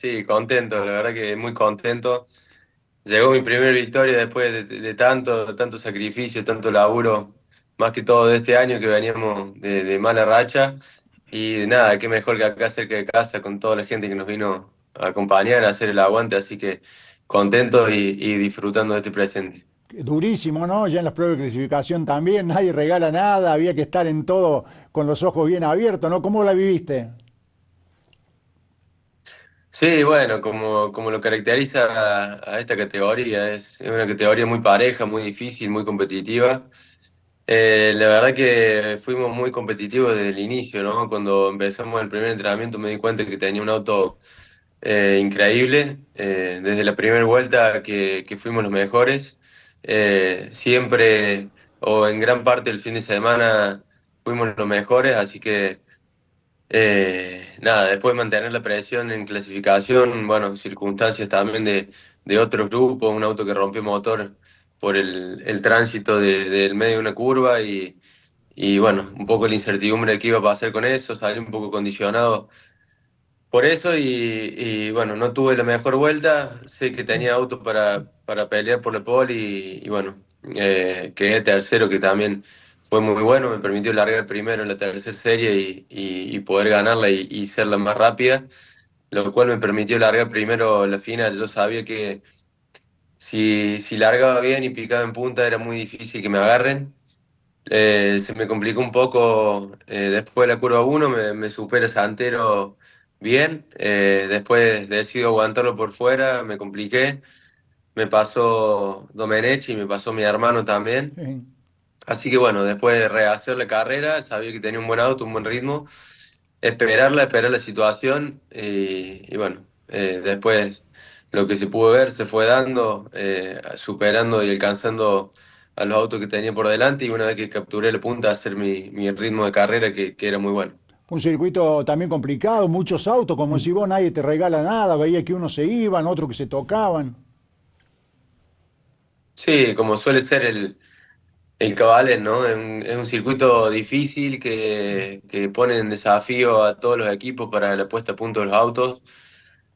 Sí, contento, la verdad que muy contento. Llegó mi primera victoria después de, de- tanto, tanto sacrificio, tanto laburo, más que todo de este año que veníamos de, de mala racha. Y nada, qué mejor que acá cerca de casa con toda la gente que nos vino a acompañar, a hacer el aguante, así que contento y, y disfrutando de este presente. Durísimo, ¿no? Ya en las pruebas de clasificación también, nadie regala nada, había que estar en todo con los ojos bien abiertos, ¿no? ¿Cómo la viviste? Sí, bueno, como, como lo caracteriza a, esta categoría, es, una categoría muy pareja, muy difícil, muy competitiva. Eh, la verdad que fuimos muy competitivos desde el inicio, ¿no? Cuando empezamos el primer entrenamiento me di cuenta que tenía un auto eh, increíble. Eh, desde la primera vuelta que, que fuimos los mejores. Eh, siempre o en gran parte del fin de semana fuimos los mejores, así que eh, nada, después mantener la presión en clasificación, bueno, circunstancias también de, de otros grupos, un auto que rompió motor por el, el tránsito de- del medio de una curva y, y bueno, un poco la incertidumbre de qué iba a pasar con eso, salí un poco condicionado por eso y, y, bueno, no tuve la mejor vuelta, sé que tenía auto para, para pelear por la pole y, y bueno, eh, quedé tercero que también fue muy bueno, me permitió largar primero en la tercera serie y, y- poder ganarla y, y ser la más rápida, lo cual me permitió largar primero la final. Yo sabía que si, si largaba bien y picaba en punta era muy difícil que me agarren. Eh, se me complicó un poco eh, después de la curva uno me, me supera Santero bien, eh, después decido aguantarlo por fuera, me compliqué, me pasó Domenech y me pasó mi hermano también. Así que bueno, después de rehacer la carrera, sabía que tenía un buen auto, un buen ritmo, esperarla, esperar la situación y, y bueno, eh, después lo que se pudo ver se fue dando, eh, superando y alcanzando a los autos que tenía por delante y una vez que capturé la punta, hacer mi, mi ritmo de carrera que, que era muy bueno. Un circuito también complicado, muchos autos, como si vos nadie te regala nada, veía que unos se iban, otros que se tocaban. Sí, como suele ser el, el Cabalén, ¿no? Es un, es un circuito difícil que, que pone en desafío a todos los equipos para la puesta a punto de los autos.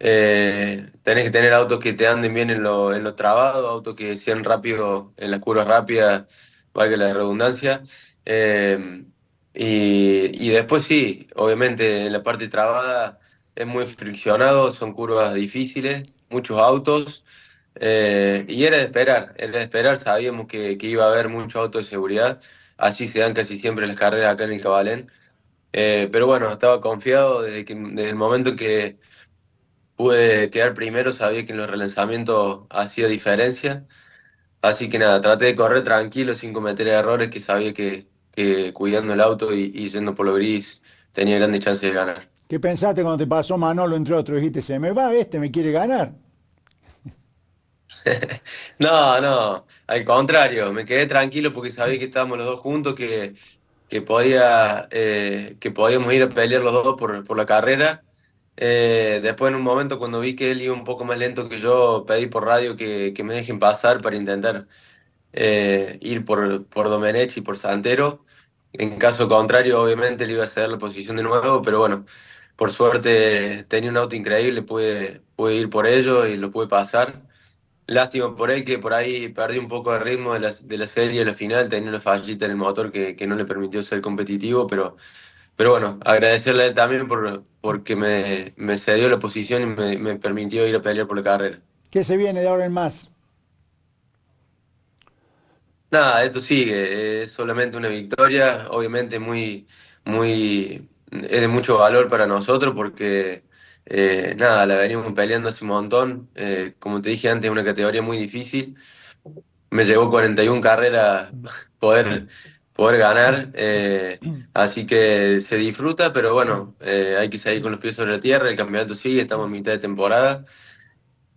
Eh, tenés que tener autos que te anden bien en lo, en lo trabado, autos que sean rápidos en las curvas rápidas, valga la redundancia. Eh, y, y después sí, obviamente en la parte trabada es muy friccionado, son curvas difíciles, muchos autos. Eh, y era de esperar, era de esperar, sabíamos que, que iba a haber muchos autos de seguridad, así se dan casi siempre las carreras acá en el Cabalén. Eh, pero bueno, estaba confiado desde que, desde el momento en que Pude quedar primero, sabía que en los relanzamientos hacía diferencia, así que nada, traté de correr tranquilo sin cometer errores que sabía que, que cuidando el auto y, y yendo por lo gris tenía grandes chances de ganar. ¿Qué pensaste cuando te pasó Manolo entre otros? Dijiste, se me va este, me quiere ganar. No, no, al contrario, me quedé tranquilo porque sabía que estábamos los dos juntos, que, que podía, eh, que podíamos ir a pelear los dos por, por la carrera. Eh, después en un momento cuando vi que él iba un poco más lento que yo, pedí por radio que, que me dejen pasar para intentar eh, ir por, por Domenech y por Santero. En caso contrario, obviamente le iba a ceder la posición de nuevo, pero bueno, por suerte tenía un auto increíble, pude, pude ir por ello y lo pude pasar. Lástima por él que por ahí perdió un poco de ritmo de la, de la serie a la final, tenía una fallita en el motor que, que no le permitió ser competitivo, pero, pero bueno, agradecerle a él también por, porque me, me cedió la posición y me, me permitió ir a pelear por la carrera. ¿Qué se viene de ahora en más? Nada, esto sigue, es solamente una victoria, obviamente muy, muy, es de mucho valor para nosotros porque, eh, nada, la venimos peleando hace un montón, eh, como te dije antes, es una categoría muy difícil, me llevó 41 carreras poder, poder ganar, eh, así que se disfruta, pero bueno, eh, hay que seguir con los pies sobre la tierra, el campeonato sigue, estamos en mitad de temporada.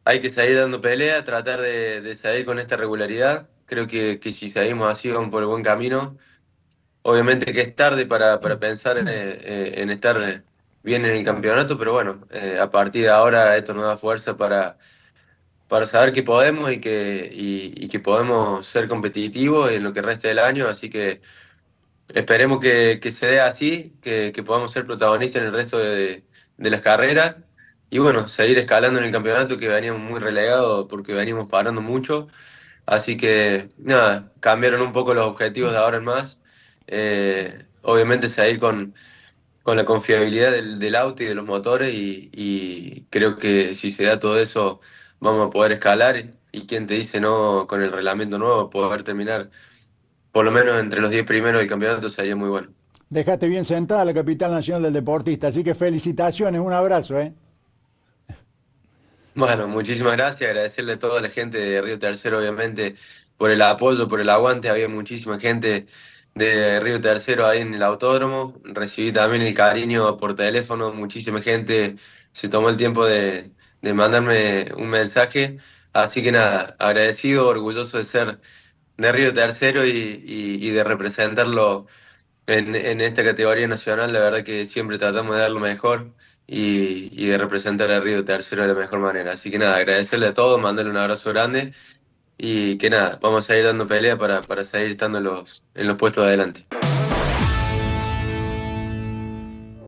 Hay que seguir dando pelea, tratar de, de seguir con esta regularidad. Creo que, si seguimos así vamos por el buen camino. Obviamente que es tarde para, pensar en, en estar bien en el campeonato, pero bueno, eh, a partir de ahora esto nos da fuerza para, para saber que podemos y que, y, que podemos ser competitivos en lo que resta del año. Así que esperemos que, que se dé así, que, que podamos ser protagonistas en el resto de, de las carreras y bueno, seguir escalando en el campeonato que veníamos muy relegados porque veníamos parando mucho. Así que nada, cambiaron un poco los objetivos de ahora en más. Eh, obviamente seguir con, con la confiabilidad del, del auto y de los motores y, y creo que si se da todo eso vamos a poder escalar y, quien te dice no con el reglamento nuevo poder terminar por lo menos entre los 10 primeros del campeonato sería muy bueno. Dejaste bien sentada la capital nacional del deportista, así que felicitaciones, un abrazo, ¿eh? Bueno, muchísimas gracias, agradecerle a toda la gente de Río Tercero, obviamente, por el apoyo, por el aguante. Había muchísima gente de Río Tercero ahí en el autódromo. Recibí también el cariño por teléfono, muchísima gente se tomó el tiempo de, de mandarme un mensaje. Así que nada, agradecido, orgulloso de ser de Río Tercero y, y, de representarlo en, en esta categoría nacional, la verdad que siempre tratamos de dar lo mejor y, y de representar a Río Tercero de la mejor manera. Así que nada, agradecerle a todos, mandarle un abrazo grande y que nada, vamos a ir dando pelea para, para seguir estando en los, en los puestos de adelante.